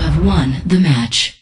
have won the match.